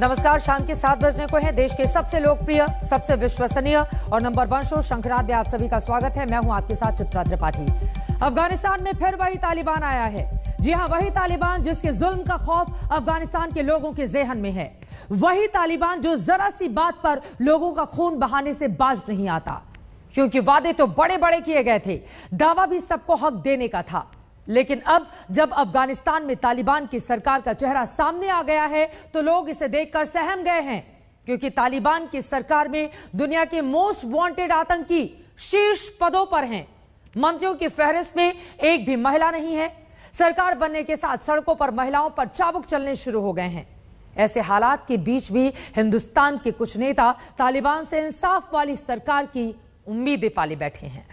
नमस्कार, शाम के सात बजने को है। देश के सबसे लोकप्रिय, सबसे विश्वसनीय और नंबर वन शो शंकराद में आप सभी का स्वागत है। मैं हूँ आपके साथ चित्रा त्रिपाठी। अफ़गानिस्तान में फिर वही तालिबान आया है। जी हाँ, वही तालिबान जिसके जुल्म का खौफ अफ़गानिस्तान के लोगों के जेहन में है। वही तालिबान जो जरा सी बात पर लोगों का खून बहाने से बाज नहीं आता। क्योंकि वादे तो बड़े बड़े किए गए थे। दावा भी सबको हक देने का था। लेकिन अब जब अफ़गानिस्तान में तालिबान की सरकार का चेहरा सामने आ गया है तो लोग इसे देखकर सहम गए हैं, क्योंकि तालिबान की सरकार में दुनिया के मोस्ट वांटेड आतंकी शीर्ष पदों पर हैं। मंत्रियों की फहरिस्त में एक भी महिला नहीं है। सरकार बनने के साथ सड़कों पर महिलाओं पर चाबुक चलने शुरू हो गए हैं। ऐसे हालात के बीच भी हिंदुस्तान के कुछ नेता तालिबान से इंसाफ वाली सरकार की उम्मीदें पाले बैठे हैं।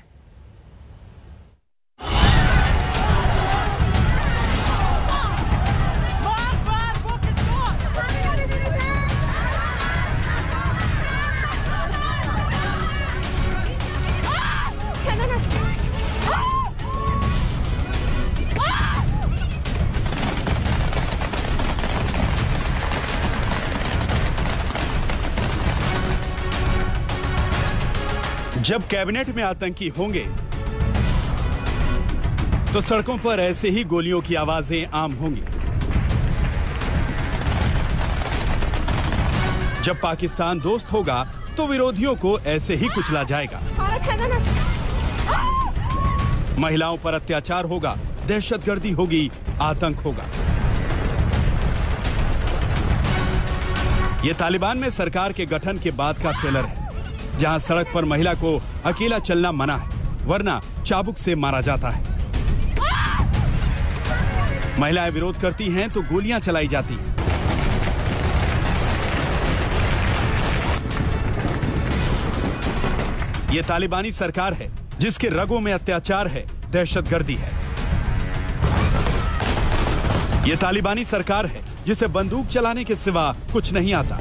जब कैबिनेट में आतंकी होंगे तो सड़कों पर ऐसे ही गोलियों की आवाज़ें आम होंगी। जब पाकिस्तान दोस्त होगा तो विरोधियों को ऐसे ही कुचला जाएगा। महिलाओं पर अत्याचार होगा दहशतगर्दी होगी आतंक होगा। ये तालिबान में सरकार के गठन के बाद का ट्रेलर है। जहाँ सड़क पर महिला को अकेला चलना मना है, वरना चाबुक से मारा जाता है। महिलाएँ विरोध करती हैं तो गोलियाँ चलाई जाती हैं। ये तालिबानी सरकार है, जिसके रगों में अत्याचार है, दहशतगर्दी है। ये तालिबानी सरकार है, जिसे बंदूक चलाने के सिवा कुछ नहीं आता।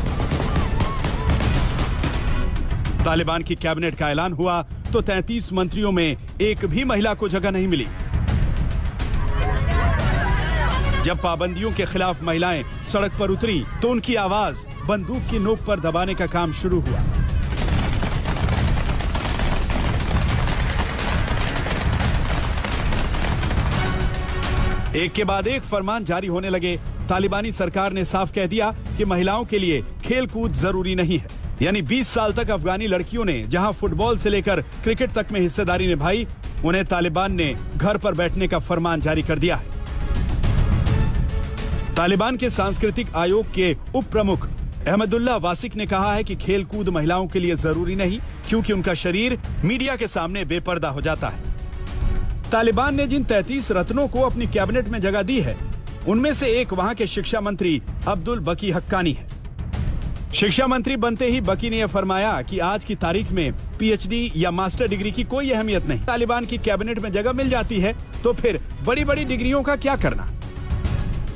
तालिबान की कैबिनेट का ऐलान हुआ तो 33 मंत्रियों में एक भी महिला को जगह नहीं मिली। जब पाबंदियों के खिलाफ महिलाएँ सड़क पर उतरी तो उनकी आवाज़ बंदूक की नोक पर दबाने का काम शुरू हुआ। एक के बाद एक फरमान जारी होने लगे। तालिबानी सरकार ने साफ़ कह दिया कि महिलाओं के लिए खेल कूद ज़रूरी नहीं है। यानी 20 साल तक अफगानी लड़कियों ने जहाँ फुटबॉल से लेकर क्रिकेट तक में हिस्सेदारी निभाई, उन्हें तालिबान ने घर पर बैठने का फरमान जारी कर दिया है। तालिबान के सांस्कृतिक आयोग के उप प्रमुख अहमदुल्ला वासिक ने कहा है कि खेल कूद महिलाओं के लिए ज़रूरी नहीं, क्योंकि उनका शरीर मीडिया के सामने बेपर्दा हो जाता है। तालिबान ने जिन 33 रत्नों को अपनी कैबिनेट में जगह दी है, उनमें से एक वहाँ के शिक्षा मंत्री अब्दुल बकी हक्कानी है। शिक्षा मंत्री बनते ही बकी ने यह फरमाया कि आज की तारीख में पीएचडी या मास्टर डिग्री की कोई अहमियत नहीं तालिबान की कैबिनेट में जगह मिल जाती है तो फिर बड़ी बड़ी डिग्रियों का क्या करना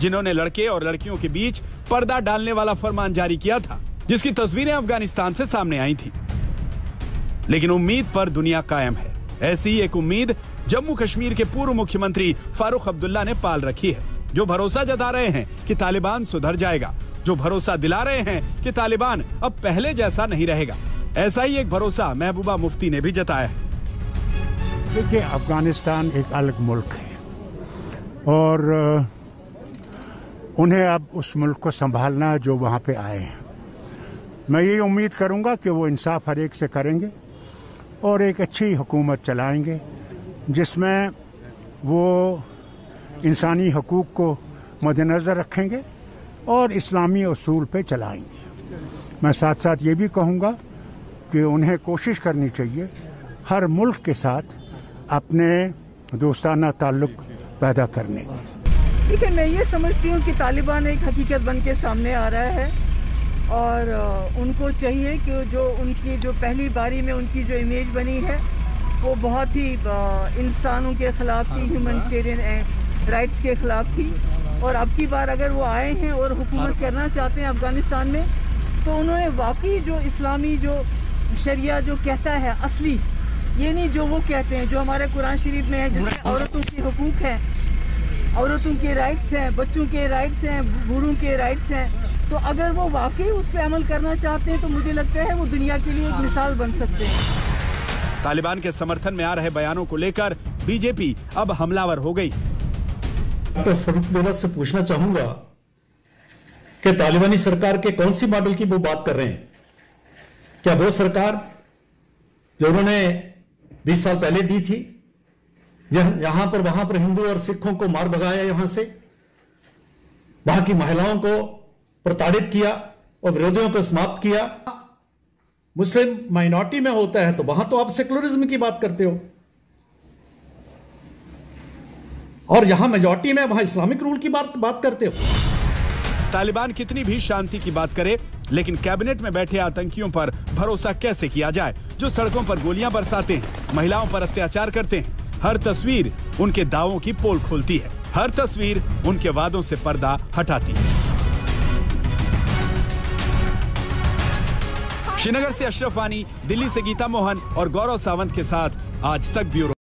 जिन्होंने लड़के और लड़कियों के बीच पर्दा डालने वाला फरमान जारी किया था जिसकी तस्वीरें अफगानिस्तान से सामने आई थी लेकिन उम्मीद पर दुनिया कायम है ऐसी ही एक उम्मीद जम्मू कश्मीर के पूर्व मुख्यमंत्री फारूक अब्दुल्ला ने पाल रखी है जो भरोसा जता रहे हैं कि तालिबान सुधर जाएगा जो भरोसा दिला रहे हैं कि तालिबान अब पहले जैसा नहीं रहेगा। ऐसा ही एक भरोसा महबूबा मुफ्ती ने भी जताया है। देखिए, अफ़गानिस्तान एक अलग मुल्क है और उन्हें अब उस मुल्क को संभालना जो वहाँ पे आए हैं। मैं ये उम्मीद करूँगा कि वो इंसाफ हर एक से करेंगे और एक अच्छी हुकूमत चलाएँगे, जिसमें वो इंसानी हकूक़ को मद्देनज़र रखेंगे और इस्लामी असूल पे चलाएँगे। मैं साथ साथ ये भी कहूँगा कि उन्हें कोशिश करनी चाहिए हर मुल्क के साथ अपने दोस्ताना ताल्लुक़ पैदा करने की। ठीक है मैं ये समझती हूँ कि तालिबान एक हकीकत बन के सामने आ रहा है और उनको चाहिए कि जो उनकी जो पहली बारी में उनकी जो इमेज बनी है वो बहुत ही इंसानों के ख़िलाफ़ थी ह्यूमनिटेरियन राइट्स के ख़िलाफ़ थी। और अब की बार अगर वो आए हैं और हुकूमत करना चाहते हैं अफ़गानिस्तान में तो उन्होंने वाकई जो इस्लामी जो शरिया जो कहता है असली ये नहीं जो वो कहते हैं जो हमारे कुरान शरीफ में है जिसमें औरतों के हकूक़ हैं औरतों के राइट्स हैं बच्चों के राइट्स हैं बूढ़ों के राइट्स हैं तो अगर वो वाकई उस पर अमल करना चाहते हैं तो मुझे लगता है वो दुनिया के लिए एक मिसाल बन सकते हैं। तालिबान के समर्थन में आ रहे बयानों को लेकर बीजेपी अब हमलावर हो गई। डॉक्टर फरूक बेला से पूछना चाहूँगा कि तालिबानी सरकार के कौन सी मॉडल की वो बात कर रहे हैं? क्या वो सरकार जो उन्होंने 20 साल पहले दी थी, यहाँ पर, वहाँ पर हिंदू और सिखों को मार भगाया यहाँ से, वहाँ की महिलाओं को प्रताड़ित किया और विरोधियों को समाप्त किया। मुस्लिम माइनॉरिटी में होता है तो वहाँ तो आप सेकुलरिज्म की बात करते हो। और यहाँ मेजोरिटी में, वहाँ इस्लामिक रूल की बात बात करते हो। तालिबान कितनी भी शांति की बात करे, लेकिन कैबिनेट में बैठे आतंकियों पर भरोसा कैसे किया जाए? जो सड़कों पर गोलियाँ बरसाते हैं, महिलाओं पर अत्याचार करते हैं, हर तस्वीर उनके दावों की पोल खोलती है। हर तस्वीर उनके वादों से पर्दा हटाती है। श्रीनगर से अशरफ वानी दिल्ली से गीता मोहन और गौरव सावंत के साथ आज तक ब्यूरो।